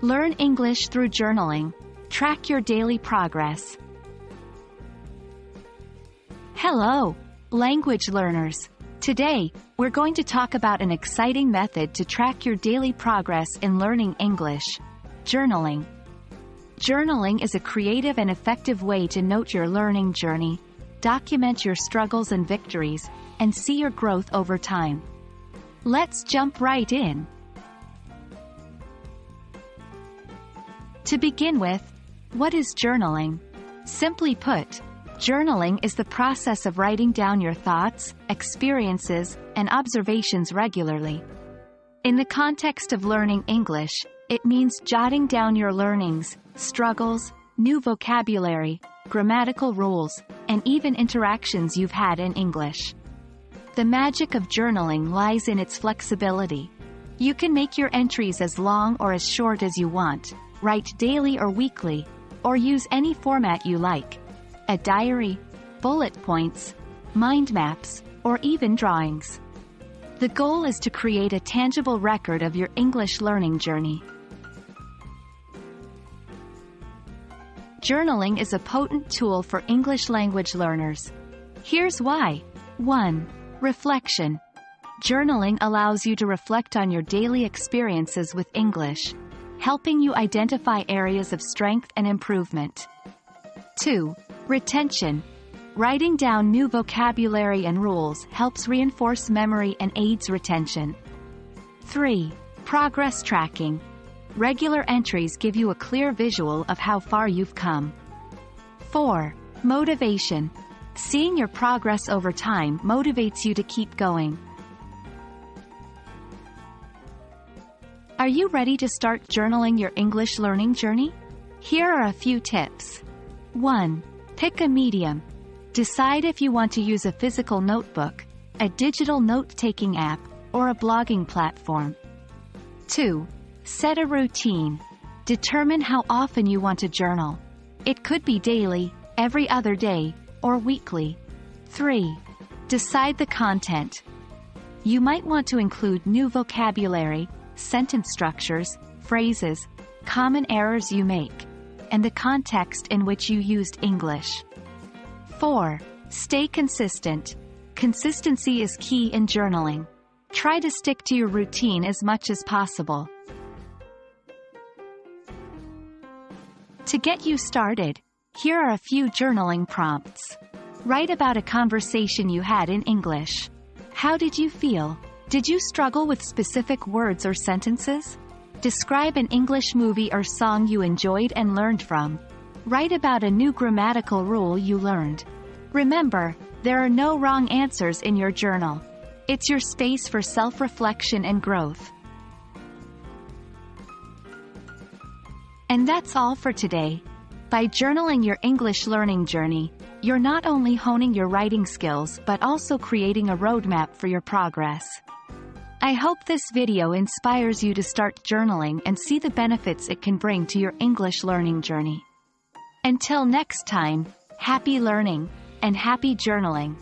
Learn English through journaling. Track your daily progress. Hello, language learners. Today, we're going to talk about an exciting method to track your daily progress in learning English. Journaling. Journaling is a creative and effective way to note your learning journey, document your struggles and victories, and see your growth over time. Let's jump right in. To begin with, what is journaling? Simply put, journaling is the process of writing down your thoughts, experiences, and observations regularly. In the context of learning English, it means jotting down your learnings, struggles, new vocabulary, grammatical rules, and even interactions you've had in English. The magic of journaling lies in its flexibility. You can make your entries as long or as short as you want, write daily or weekly, or use any format you like. A diary, bullet points, mind maps, or even drawings. The goal is to create a tangible record of your English learning journey. Journaling is a potent tool for English language learners. Here's why. 1. Reflection. Journaling allows you to reflect on your daily experiences with English, helping you identify areas of strength and improvement. 2. Retention. Writing down new vocabulary and rules helps reinforce memory and aids retention. 3. Progress tracking. Regular entries give you a clear visual of how far you've come. 4. Motivation. Seeing your progress over time motivates you to keep going. Are you ready to start journaling your English learning journey? Here are a few tips. 1. Pick a medium. Decide if you want to use a physical notebook, a digital note-taking app, or a blogging platform. 2. Set a routine. Determine how often you want to journal. It could be daily, every other day, or weekly. 3. Decide the content. You might want to include new vocabulary, sentence structures, phrases, common errors you make, and the context in which you used English. 4. Stay consistent. Consistency is key in journaling. Try to stick to your routine as much as possible. To get you started, here are a few journaling prompts. Write about a conversation you had in English. How did you feel? Did you struggle with specific words or sentences? Describe an English movie or song you enjoyed and learned from. Write about a new grammatical rule you learned. Remember, there are no wrong answers in your journal. It's your space for self-reflection and growth. And that's all for today. By journaling your English learning journey, you're not only honing your writing skills but also creating a roadmap for your progress. I hope this video inspires you to start journaling and see the benefits it can bring to your English learning journey. Until next time, happy learning and happy journaling.